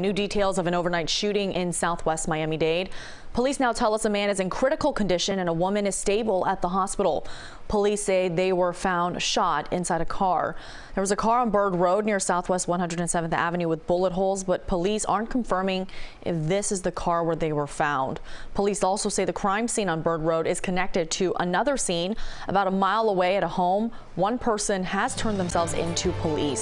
New details of an overnight shooting in southwest Miami-Dade. Police now tell us a man is in critical condition and a woman is stable at the hospital. Police say they were found shot inside a car. There was a car on Bird Road near Southwest 107th Avenue with bullet holes, but police aren't confirming if this is the car where they were found. Police also say the crime scene on Bird Road is connected to another scene about a mile away at a home. One person has turned themselves into police.